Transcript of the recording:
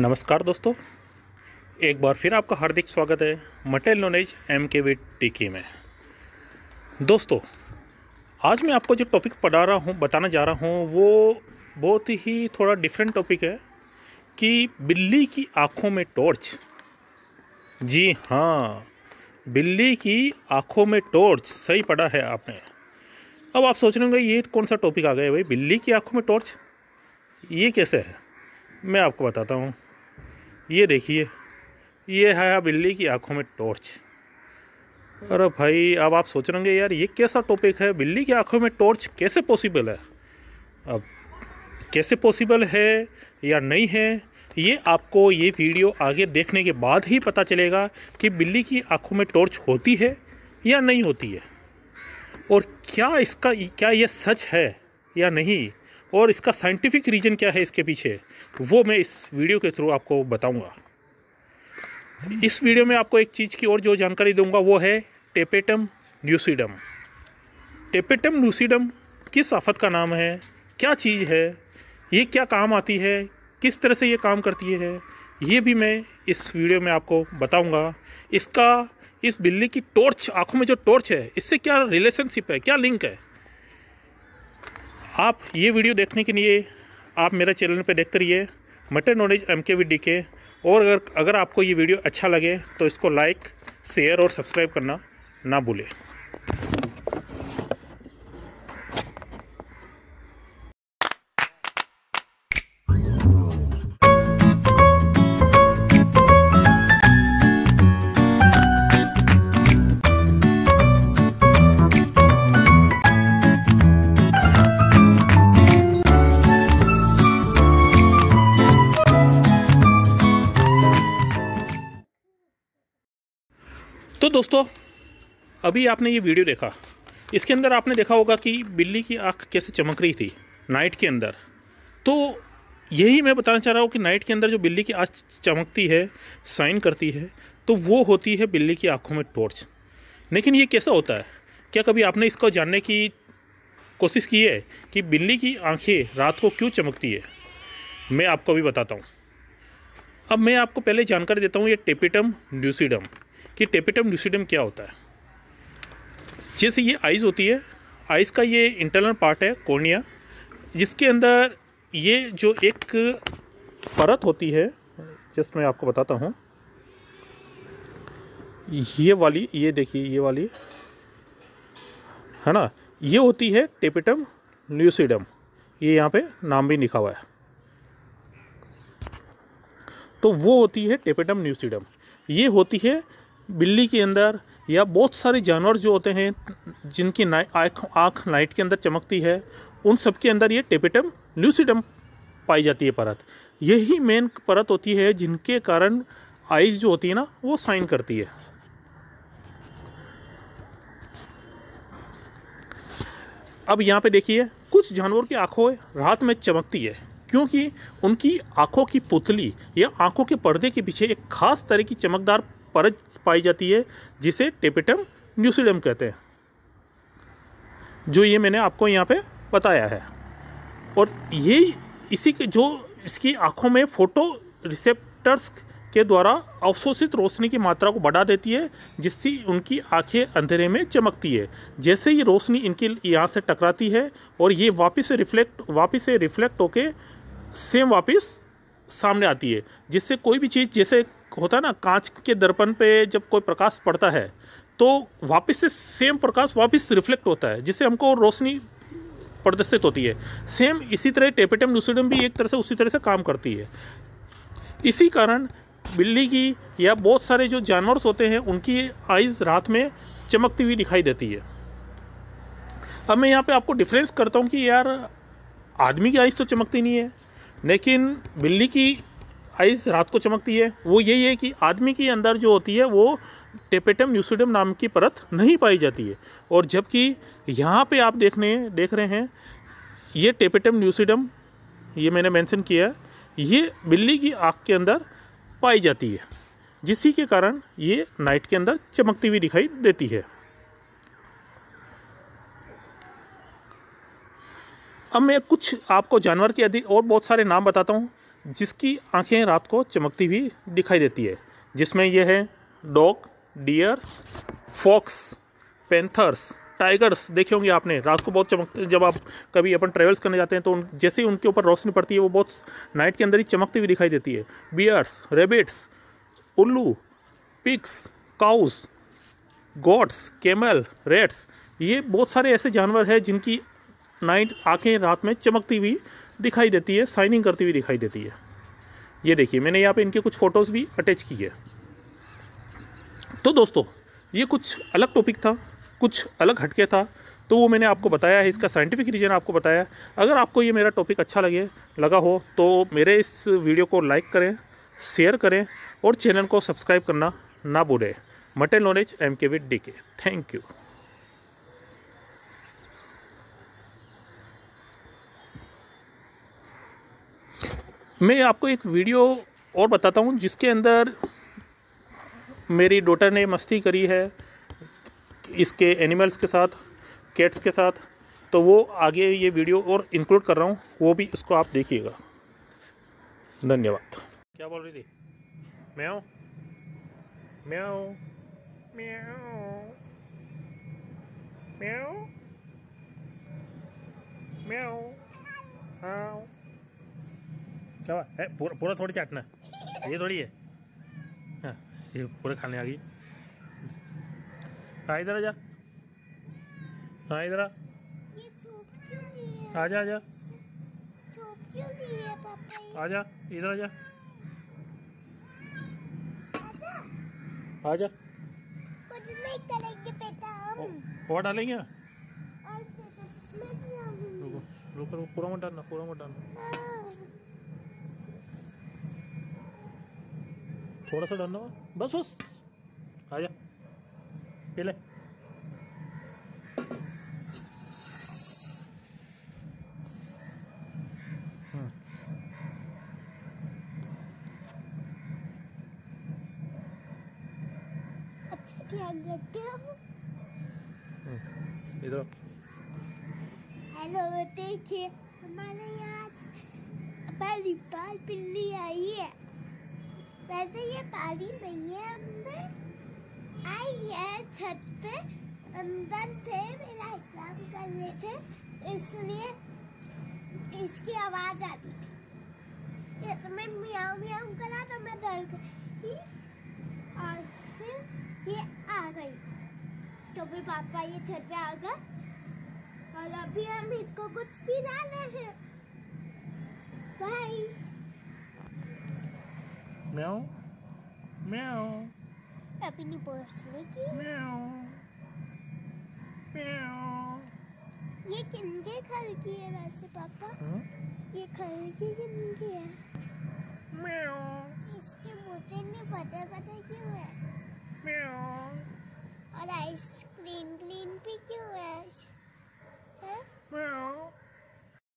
नमस्कार दोस्तों। एक बार फिर आपका हार्दिक स्वागत है मटेल नॉलेज एम के वी टीकी में। दोस्तों, आज मैं आपको जो टॉपिक पढ़ा रहा हूँ, बताना जा रहा हूँ, वो बहुत ही थोड़ा डिफरेंट टॉपिक है कि बिल्ली की आँखों में टॉर्च जी हाँ बिल्ली की आँखों में टॉर्च सही पढ़ा है आपने। अब आप सोच रहे होंगे, ये कौन सा टॉपिक आ गया भाई? बिल्ली की आँखों में टॉर्च ये कैसे है? मैं आपको बताता हूँ। ये देखिए, ये है बिल्ली की आँखों में टॉर्च अरे भाई, अब आप सोच रहे यार ये कैसा टॉपिक है? बिल्ली की आँखों में टॉर्च कैसे पॉसिबल है? अब कैसे पॉसिबल है या नहीं है, ये आपको ये वीडियो आगे देखने के बाद ही पता चलेगा कि बिल्ली की आँखों में टॉर्च होती है या नहीं होती है। और क्या इसका, क्या ये सच है या नहीं? और इसका साइंटिफिक रीज़न क्या है इसके पीछे, वो मैं इस वीडियो के थ्रू आपको बताऊँगा। इस वीडियो में आपको एक चीज़ की और जो जानकारी दूँगा, वो है टेपेटम न्यूसीडम टेपेटम न्यूसीडम किस आफत का नाम है? क्या चीज़ है? ये क्या काम आती है? किस तरह से ये काम करती है? ये भी मैं इस वीडियो में आपको बताऊँगा। इसका, इस बिल्ली की टॉर्च आँखों में जो टॉर्च है, इससे क्या रिलेशनशिप है? क्या लिंक है? आप ये वीडियो देखने के लिए आप मेरा चैनल पर देखते रहिए मटर knowledge M K V D K और अगर अगर आपको ये वीडियो अच्छा लगे तो इसको लाइक शेयर और सब्सक्राइब करना ना भूलें। दोस्तों, अभी आपने ये वीडियो देखा। इसके अंदर आपने देखा होगा कि बिल्ली की आँख कैसे चमक रही थी नाइट के अंदर। तो यही मैं बताना चाह रहा हूँ कि नाइट के अंदर जो बिल्ली की आँख चमकती है, साइन करती है तो वो होती है बिल्ली की आँखों में टॉर्च लेकिन ये कैसा होता है? क्या कभी आपने इसको जानने की कोशिश की है कि बिल्ली की आँखें रात को क्यों चमकती है? मैं आपको अभी बताता हूँ। अब मैं आपको पहले जानकारी देता हूँ ये टेपिटम न्यूसीडम कि टेपिटम ल्यूसिडम क्या होता है? जैसे ये आइज़ होती है आइज़ का ये इंटरनल पार्ट है कोर्निया जिसके अंदर ये जो एक परत होती है जस्ट मैं आपको बताता हूँ। ये वाली, ये देखिए, ये वाली, है ना? ये होती है टेपिटम ल्यूसिडम ये यहाँ पे नाम भी लिखा हुआ है। तो वो होती है टेपेटम न्यूसिडम ये होती है बिल्ली के अंदर या बहुत सारे जानवर जो होते हैं, जिनकी आँख आँख नाइट के अंदर चमकती है, उन सब के अंदर ये टेपेटम, ल्यूसिडम पाई जाती है परत। यही मेन परत होती है जिनके कारण आइज़ जो होती है ना, वो साइन करती है। अब यहाँ पे देखिए, कुछ जानवर की आँखों रात में चमकती है, क्योंकि उनकी आँखों की पुतली या आँखों के पर्दे के पीछे एक खास तरह की चमकदार परत पाई जाती है, जिसे टेपिटम न्यूसिडम कहते हैं। जो ये मैंने आपको यहाँ पे बताया है। और ये इसी के जो इसकी आँखों में फ़ोटो रिसेप्टर्स के द्वारा अवशोषित रोशनी की मात्रा को बढ़ा देती है, जिससे उनकी आँखें अंधेरे में चमकती है। जैसे ही रोशनी इनके यहाँ से टकराती है और ये वापस से रिफ्लेक्ट वापस से रिफ्लेक्ट होके सेम वापस सामने आती है, जिससे कोई भी चीज़ जैसे होता है ना, कांच के दर्पण पे जब कोई प्रकाश पड़ता है तो वापस से सेम प्रकाश वापस रिफ्लेक्ट होता है, जिससे हमको रोशनी प्रदर्शित होती है। सेम इसी तरह टेपेटम लूसिडम भी एक तरह से उसी तरह से काम करती है। इसी कारण बिल्ली की या बहुत सारे जो जानवर होते हैं, उनकी आइज़ रात में चमकती हुई दिखाई देती है। अब मैं यहाँ पे आपको डिफरेंस करता हूँ कि यार, आदमी की आइज़ तो चमकती नहीं है, लेकिन बिल्ली की आइज़ रात को चमकती है। वो यही है कि आदमी के अंदर जो होती है, वो टेपेटम यूसिडम नाम की परत नहीं पाई जाती है। और जबकि यहाँ पे आप देखने, देख रहे हैं, ये टेपेटम न्यूसिडम, ये मैंने मेंशन किया है, ये बिल्ली की आँख के अंदर पाई जाती है, जिसी के कारण ये नाइट के अंदर चमकती हुई दिखाई देती है। अब मैं कुछ आपको जानवर के अधिक और बहुत सारे नाम बताता हूँ। जिसकी आँखें रात को चमकती हुई दिखाई देती है। जिसमें यह है dog, deer, fox, panthers, tigers. देखे होंगे आपने, रात को बहुत चमकते जब आप कभी अपन ट्रेवल्स करने जाते हैं तो उन जैसे ही उनके ऊपर रोशनी पड़ती है, वो बहुत नाइट के अंदर ही चमकती हुई दिखाई देती है। बियर्स, रेबिट्स, उल्लू pigs cows, goats, camel, rats, ये बहुत सारे ऐसे जानवर हैं जिनकी नाइट आँखें रात में चमकती हुई दिखाई देती है साइनिंग करती हुई दिखाई देती है। ये देखिए, मैंने यहाँ पे इनके कुछ फ़ोटोज़ भी अटैच की है। तो दोस्तों, ये कुछ अलग टॉपिक था, कुछ अलग हटके था तो वो मैंने आपको बताया है, इसका साइंटिफिक रीज़न आपको बताया अगर आपको ये मेरा टॉपिक अच्छा लगे, लगा हो तो मेरे इस वीडियो को लाइक करें शेयर करें, और चैनल को सब्सक्राइब करना ना भूलें। Mutton knowledge M K V D K thank you मैं आपको एक वीडियो और बताता हूँ, जिसके अंदर मेरी डॉटर ने मस्ती करी है इसके एनिमल्स के साथ कैट्स के साथ। तो वो आगे ये वीडियो और इंक्लूड कर रहा हूँ, वो भी इसको आप देखिएगा। धन्यवाद। क्या बोल रही थी? म्याओ म्याओ म्याओ म्याओ म्याओ हाँ। क्या है पूरा पूरा थोड़ी चाटना। ये थोड़ी है। हाँ ये पूरे खाने आ गई। हाँ इधर आ जा। हाँ इधर आ। आ जा आ जा। आ जा इधर आ जा। आ जा। कुछ नहीं करेंगे बेटा हम। और डालेंगे? मैं रुको रुको रुको पूरा मत डालना पूरा मत डालना। थोड़ा सा डालना बस बस। आ जा। पी ले। अच्छा ध्यान रखते हो? इधर हेलो देखिए हमारे यहाँ पहली बार बिल्ली आई है? वैसे ये पाली नहीं है हमने। आई है छत पे, अंदर थे, मेरा एग्ज़ाम कर रहे थे, इसलिए इसकी आवाज़ आती थी। इसमें मियाऊ मियाऊ करा तो मैं डर गई और फिर ये आ गई। तो फिर पापा ये छत पे आ गए और अभी हम इसको कुछ पिला रहे हैं। बाय म्याओ म्याओ अपनी पोछने की म्याओ म्याओ ये किनके घर की है वैसे पापा हम्म? ये घर की किनकी है म्याओ इसके मुझे नहीं पता पता क्यों है म्याओ और आइसक्रीम क्लीन भी क्यों है हैं? म्याओ